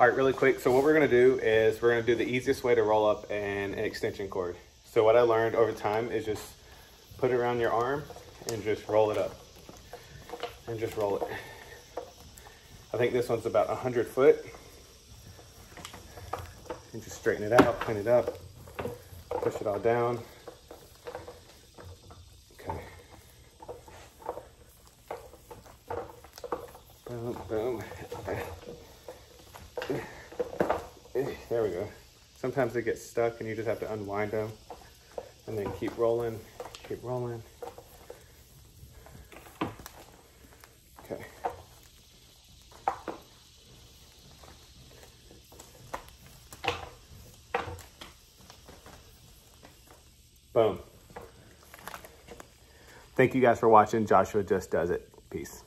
All right, really quick. So what we're gonna do is we're gonna do the easiest way to roll up an, extension cord. So what I learned over time is just put it around your arm and just roll it up. And just roll it. I think this one's about 100 foot. And just straighten it out, clean it up, push it all down. Okay. Boom, boom. There we go. Sometimes they get stuck and you just have to unwind them and then keep rolling, keep rolling. Okay. Boom. Thank you guys for watching. Joshua just does it. Peace.